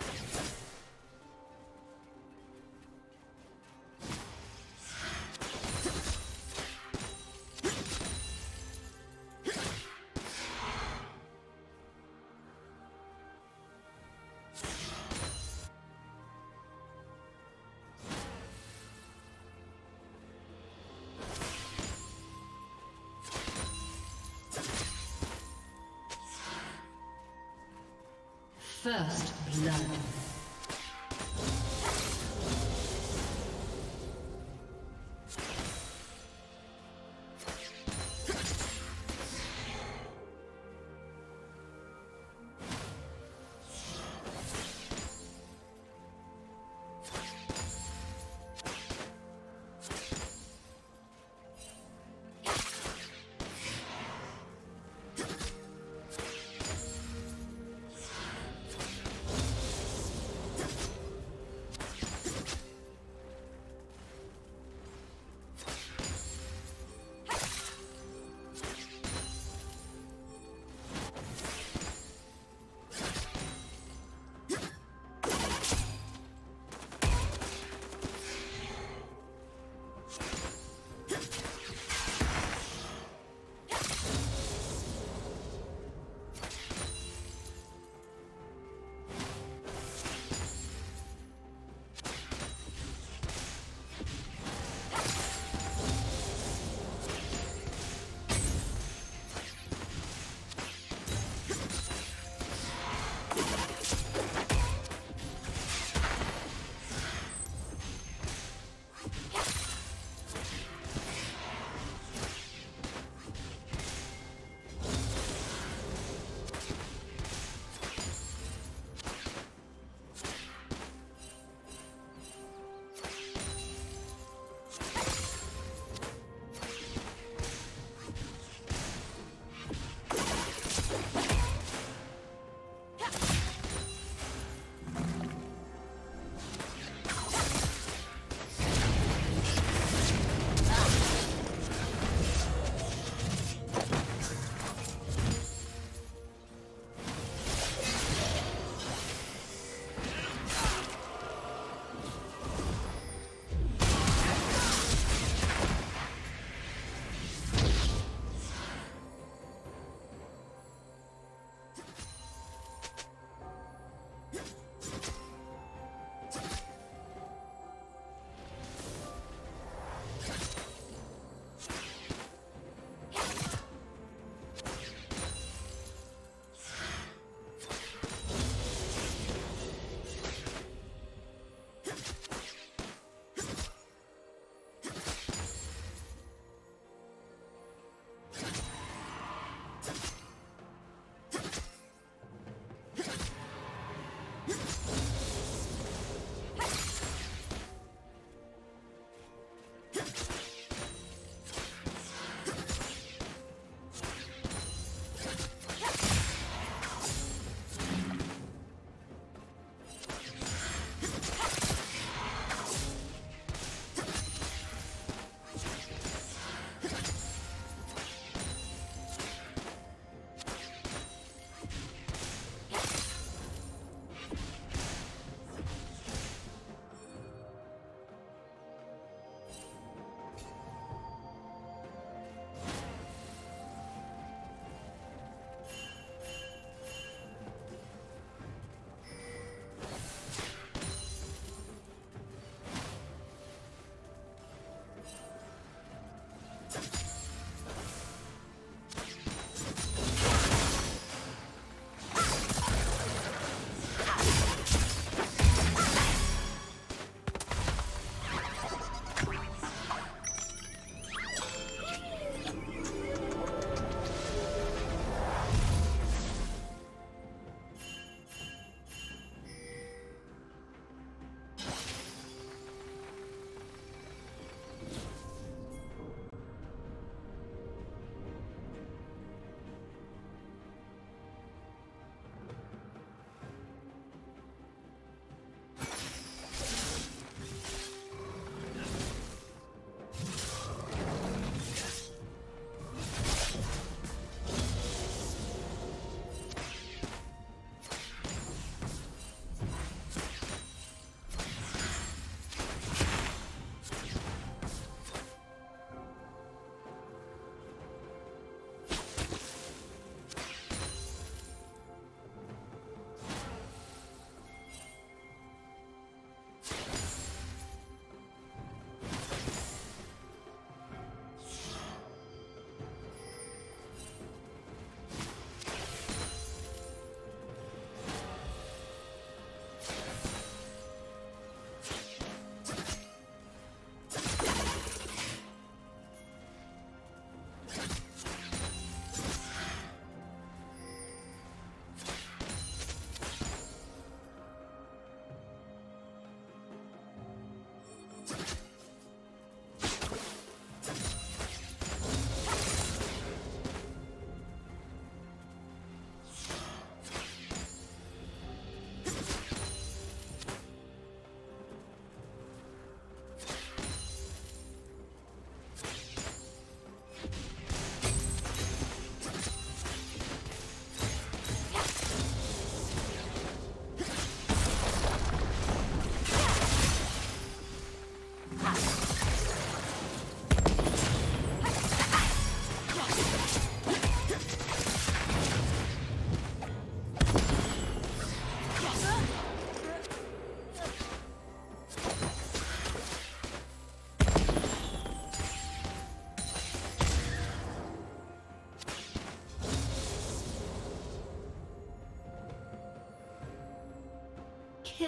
Let's go. First blood.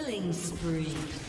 Killing spree.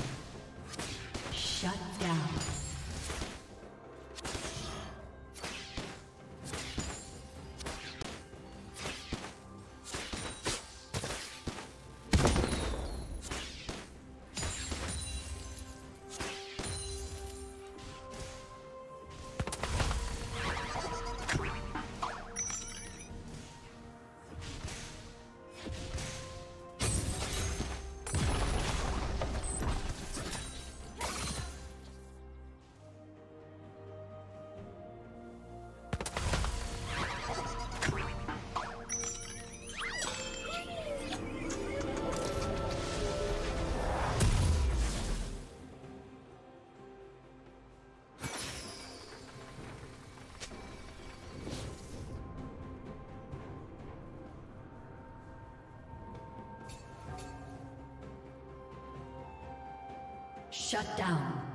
Shut down.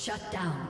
Shut down.